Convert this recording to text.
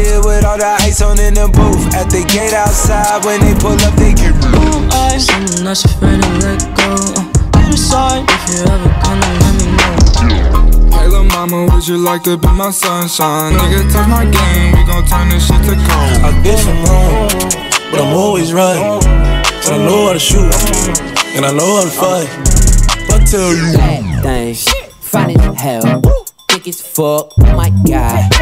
here with all the ice on in the booth. At the gate outside, when they pull up, they get removed. I'm not afraid to let go. I'm sorry if you ever gonna let me know. Hey, little mama, would you like to be my sunshine? Nigga, touch my game, we gon' turn this shit to gold. I guess I'm wrong, but I'm always right, So I know how to shoot, and I know how to fight. I tell you, bad things, fine as hell thick as fuck. Oh my god.